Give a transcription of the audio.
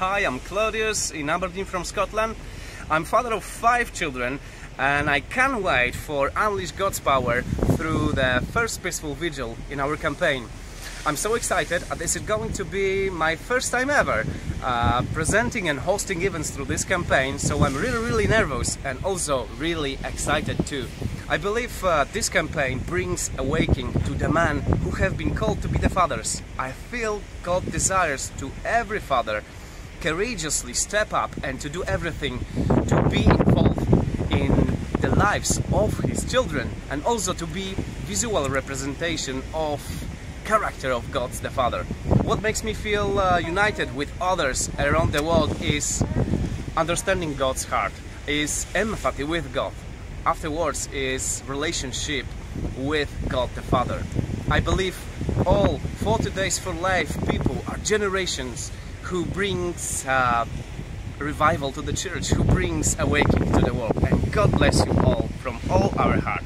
Hi, I'm Klaudiusz in Aberdeen from Scotland. I'm father of five children and I can't wait for Unleash God's Power through the first peaceful vigil in our campaign. I'm so excited. This is going to be my first time ever uh, presenting and hosting events through this campaign, so I'm really, really nervous and also really excited too. I believe uh, this campaign brings awakening to the men who have been called to be the fathers. I feel God desires to every father courageously step up and to do everything to be involved in the lives of his children and also to be visual representation of character of God the Father. What makes me feel uh, united with others around the world is understanding God's heart, is empathy with God. Afterwards is relationship with God the Father. I believe all 40 Days for Life people are generations who brings uh, revival to the church, who brings awakening to the world. And God bless you all from all our heart.